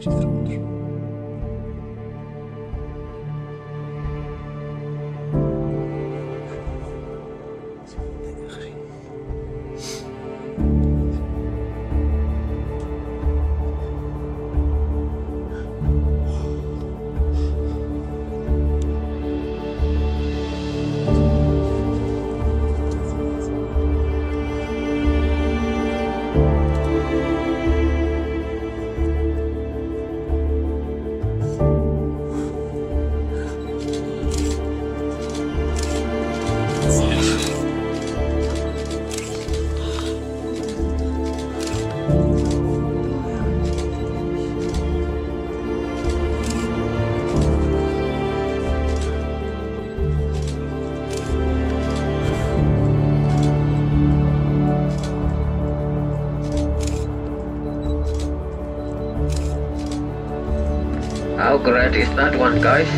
she throws. How great is that one, guys?